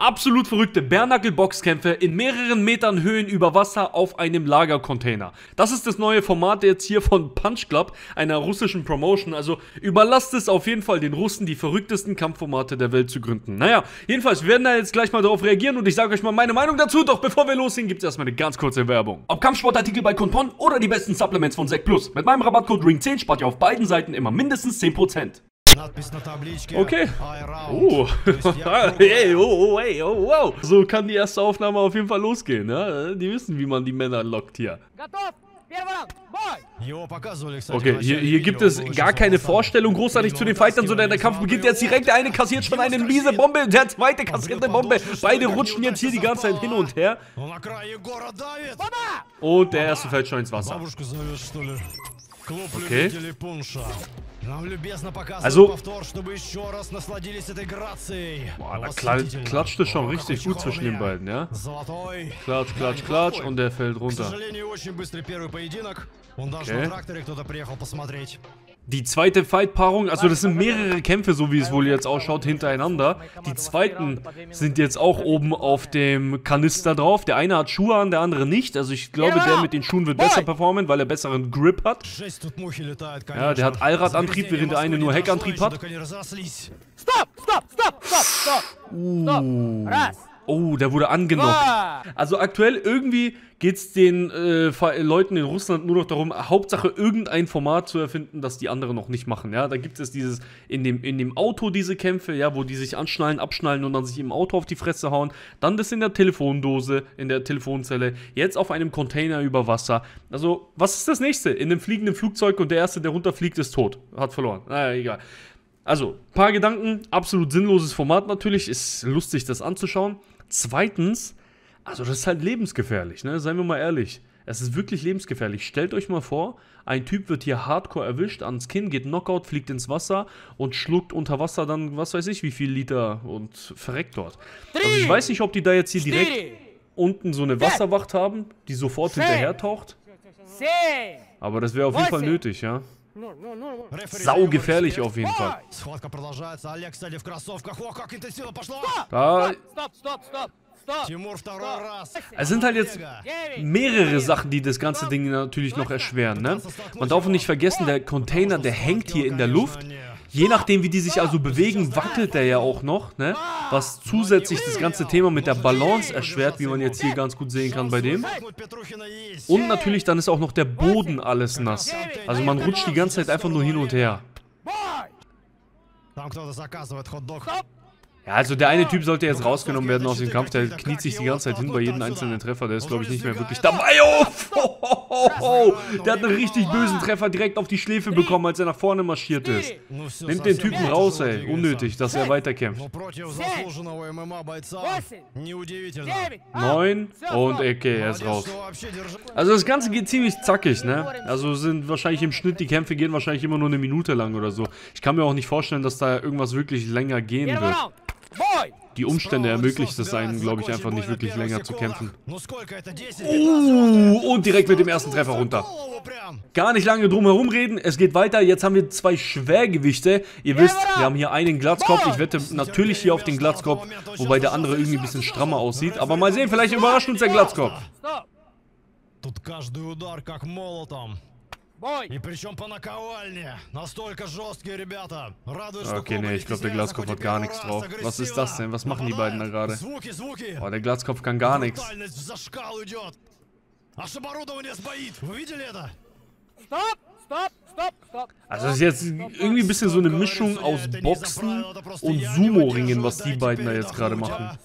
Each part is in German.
Absolut verrückte Bärnackel-Boxkämpfe in mehreren Metern Höhen über Wasser auf einem Lagercontainer. Das ist das neue Format jetzt hier von Punch Club, einer russischen Promotion. Also überlasst es auf jeden Fall den Russen, die verrücktesten Kampfformate der Welt zu gründen. Naja, jedenfalls, wir werden da jetzt gleich mal darauf reagieren und ich sage euch mal meine Meinung dazu. Doch bevor wir losgehen, gibt es erstmal eine ganz kurze Werbung. Ob Kampfsportartikel bei Konpon oder die besten Supplements von Sec Plus. Mit meinem Rabattcode RING10 spart ihr auf beiden Seiten immer mindestens 10%. Okay. Oh. hey, oh, oh, hey, oh, wow. So kann die erste Aufnahme auf jeden Fall losgehen, ja? Die wissen, wie man die Männer lockt hier. Okay, hier, hier gibt es gar keine Vorstellung großartig zu den Fightern, sondern der Kampf beginnt jetzt direkt. Der eine kassiert schon eine miese Bombe, der zweite kassiert eine Bombe. Beide rutschen jetzt hier die ganze Zeit hin und her. Und der erste fällt schon ins Wasser. Okay. Also, boah, da klatscht es schon richtig gut zwischen den beiden, ja? Klatsch, klatsch, klatsch und der fällt runter. Okay. Die zweite Fight-Paarung, also das sind mehrere Kämpfe, so wie es wohl jetzt ausschaut, hintereinander. Die zweiten sind jetzt auch oben auf dem Kanister drauf. Der eine hat Schuhe an, der andere nicht. Also ich glaube, der mit den Schuhen wird besser performen, weil er besseren Grip hat. Ja, der hat Allradantrieb, während der eine nur Heckantrieb hat. Stopp, stopp, stopp, stopp, stopp. Uh. Oh, der wurde angenockt. Also aktuell irgendwie geht es den äh, Leuten in Russland nur noch darum, Hauptsache irgendein Format zu erfinden, das die anderen noch nicht machen. Ja, da gibt es dieses in dem, in dem Auto diese Kämpfe, ja, wo die sich anschnallen, abschnallen und dann sich im Auto auf die Fresse hauen. Dann das in der Telefondose, in der Telefonzelle. Jetzt auf einem Container über Wasser. Also, was ist das nächste? In einem fliegenden Flugzeug und der erste, der runterfliegt, ist tot. Hat verloren. Naja, egal. Also, paar Gedanken. Absolut sinnloses Format natürlich. Ist lustig, das anzuschauen. Zweitens, also das ist halt lebensgefährlich, ne? Seien wir mal ehrlich. Es ist wirklich lebensgefährlich. Stellt euch mal vor, ein Typ wird hier hardcore erwischt, ans Kinn, geht Knockout, fliegt ins Wasser und schluckt unter Wasser dann, was weiß ich, wie viel Liter und verreckt dort. Also ich weiß nicht, ob die da jetzt hier direkt unten so eine Wasserwacht haben, die sofort hinterher taucht. Aber das wäre auf jeden Fall nötig, ja. Sau gefährlich auf jeden Fall. Da. Es sind halt jetzt mehrere Sachen, die das ganze Ding natürlich noch erschweren. Ne? Man darf nicht vergessen, der Container, der hängt hier in der Luft. Je nachdem, wie die sich also bewegen, wackelt der ja auch noch, ne? Was zusätzlich das ganze Thema mit der Balance erschwert, wie man jetzt hier ganz gut sehen kann bei dem. Und natürlich dann ist auch noch der Boden alles nass. Also man rutscht die ganze Zeit einfach nur hin und her. Ja, also der eine Typ sollte jetzt rausgenommen werden aus dem Kampf. Der kniet sich die ganze Zeit hin bei jedem einzelnen Treffer. Der ist, glaube ich, nicht mehr wirklich dabei. Oh, Der hat einen richtig bösen Treffer direkt auf die Schläfe bekommen, als er nach vorne marschiert ist. Nimmt den Typen raus, ey. Unnötig, dass er weiterkämpft. Neun und okay, er ist raus. Also das Ganze geht ziemlich zackig, ne? Also sind wahrscheinlich im Schnitt, die Kämpfe gehen wahrscheinlich immer nur eine Minute lang oder so. Ich kann mir auch nicht vorstellen, dass da irgendwas wirklich länger gehen wird Die Umstände ermöglicht es einen, glaube ich, einfach nicht wirklich länger zu kämpfen. Uh, und direkt mit dem ersten Treffer runter. Gar nicht lange drum herum reden, es geht weiter. Jetzt haben wir zwei Schwergewichte. Ihr wisst, wir haben hier einen Glatzkopf. Ich wette natürlich hier auf den Glatzkopf, wobei der andere irgendwie ein bisschen strammer aussieht. Aber mal sehen, vielleicht überrascht uns der Glatzkopf. Тут каждый удар как молотом. И причем по наковальне. Настолько жесткие ребята. Радует, okay, nee, ich glaube, der Glatzkopf hat gar nichts drauf. Was ist das denn? Was machen die beiden da gerade? Oh, der Glatzkopf kann gar nichts. Also das ist jetzt irgendwie ein bisschen so eine Mischung aus Boxen und Sumo-Ringen, was die beiden da jetzt gerade machen.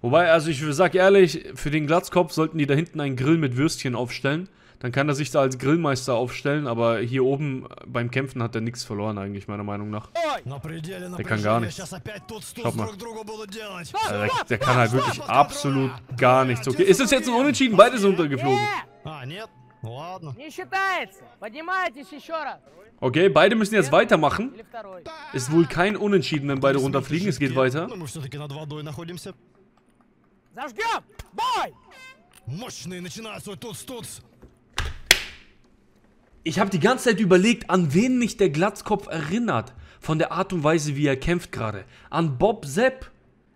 Wobei, also ich sag ehrlich, für den Glatzkopf sollten die da hinten einen Grill mit Würstchen aufstellen dann kann er sich da als Grillmeister aufstellen, aber hier oben beim Kämpfen hat er nichts verloren eigentlich, meiner Meinung nach. Der kann gar nichts. Schaut mal. Also der, der, kann halt wirklich absolut gar nichts. Okay, ist es jetzt ein Unentschieden? Beide sind untergeflogen. Okay, beide müssen jetzt weitermachen. Ist wohl kein Unentschieden, wenn beide runterfliegen. Es geht weiter. Мощный начинает свой туц-туц. Ich habe die ganze Zeit überlegt, an wen mich der Glatzkopf erinnert. Von der Art und Weise, wie er kämpft gerade. An Bob Sepp.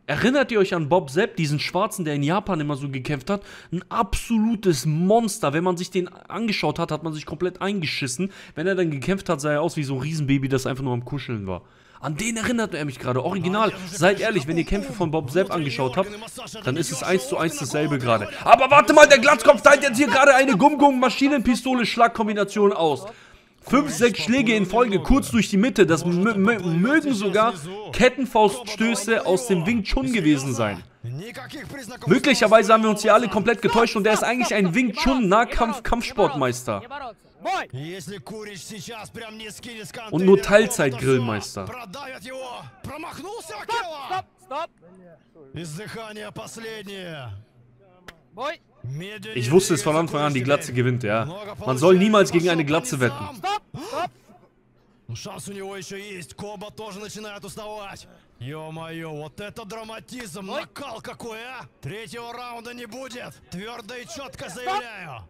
Erinnert ihr euch an Bob Sepp, diesen Schwarzen, der in Japan immer so gekämpft hat? Ein absolutes Monster. Wenn man sich den angeschaut hat, hat man sich komplett eingeschissen. Wenn er dann gekämpft hat, sah er aus wie so ein Riesenbaby, das einfach nur am Kuscheln war. An den erinnert er mich gerade, original. Seid ehrlich, wenn ihr Kämpfe von Bob Sepp angeschaut habt, dann ist es eins zu eins dasselbe gerade. Aber warte mal, der Glatzkopf teilt jetzt hier gerade eine Gum-Gum-Maschinenpistole-Schlagkombination aus. Fünf, sechs Schläge in Folge, kurz durch die Mitte. Das mögen sogar Kettenfauststöße aus dem Wing Chun gewesen sein. Möglicherweise haben wir uns hier alle komplett getäuscht und er ist eigentlich ein Wing Chun Nahkampf-Kampfsportmeister. Und nur Teilzeit-Grillmeister. Ich wusste es von Anfang an, die Glatze gewinnt, ja. Man soll niemals gegen eine Glatze wetten. Шанс у него еще есть. Коба тоже начинает уставать. Ё-моё, вот это драматизм, накал какой, а! Третьего раунда не будет. Твердо и четко заявляю.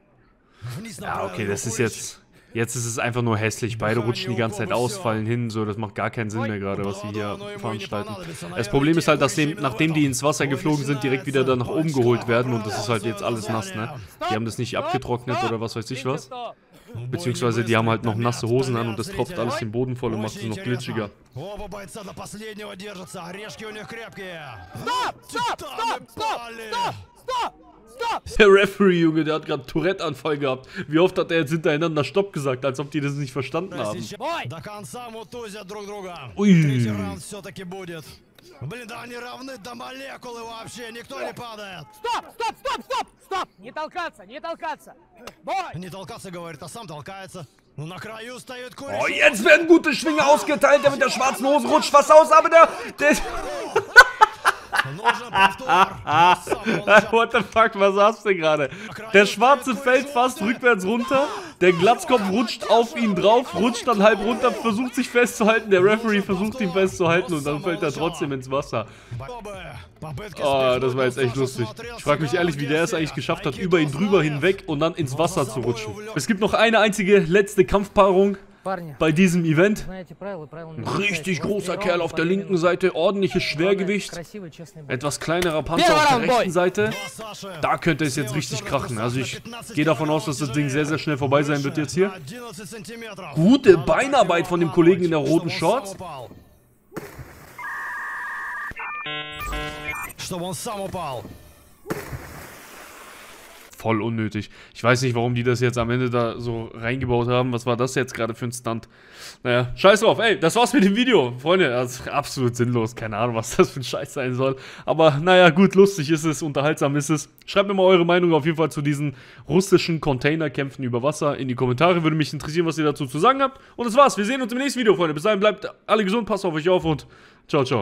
Ja, okay, das ist jetzt... Jetzt ist es einfach nur hässlich. Beide rutschen die ganze Zeit aus, fallen hin. So, das macht gar keinen Sinn mehr gerade, was sie hier veranstalten. Das Problem ist halt, dass dem, nachdem die ins Wasser geflogen sind, direkt wieder dann nach oben geholt werden. Und das ist halt jetzt alles nass, ne? Die haben das nicht abgetrocknet oder was weiß ich was. Beziehungsweise die haben halt noch nasse Hosen an und das tropft alles den Boden voll und macht es noch glitschiger. Stopp! Stopp! Stopp! Stopp! Stopp! Der Referee, Junge, der hat gerade Tourette-Anfall gehabt. Wie oft hat er jetzt hintereinander Stopp gesagt, als ob die das nicht verstanden haben. Ui. Блин, да они равны до молекулы вообще, никто не падает. Стоп, стоп, стоп, стоп, стоп! Не толкаться, не толкаться. Бой! Не толкаться, говорит, а сам толкается. Ну, на краю стоит курицу. Oh, jetzt werden gute Schwinge ausgeteilt, der mit der schwarzen Hose rutscht fast aus, aber der... der What the fuck, was hast du gerade? Der Schwarze fällt fast rückwärts runter, der Glatzkopf rutscht auf ihn drauf, rutscht dann halb runter, versucht sich festzuhalten, der Referee versucht ihn festzuhalten und dann fällt er trotzdem ins Wasser. Oh, das war jetzt echt lustig. Ich frage mich ehrlich, wie der es eigentlich geschafft hat, über ihn drüber hinweg und dann ins Wasser zu rutschen. Es gibt noch eine einzige letzte Kampfpaarung bei diesem Event. Richtig großer Kerl auf der linken Seite, ordentliches Schwergewicht. Etwas kleinerer Panzer auf der rechten Seite. Da könnte es jetzt richtig krachen. Also ich gehe davon aus, dass das Ding sehr, sehr schnell vorbei sein wird jetzt hier. Gute Beinarbeit von dem Kollegen in der roten Shorts. Чтобы он сам упал voll unnötig. Ich weiß nicht, warum die das jetzt am Ende da so reingebaut haben. Was war das jetzt gerade für ein Stunt? Naja, scheiß drauf. Ey, das war's mit dem Video. Freunde, das ist absolut sinnlos. Keine Ahnung, was das für ein Scheiß sein soll. Aber naja, gut, lustig ist es, unterhaltsam ist es. Schreibt mir mal eure Meinung auf jeden Fall zu diesen russischen Containerkämpfen über Wasser in die Kommentare. Würde mich interessieren, was ihr dazu zu sagen habt. Und das war's. Wir sehen uns im nächsten Video, Freunde. Bis dahin bleibt alle gesund, passt auf euch auf und ciao, ciao.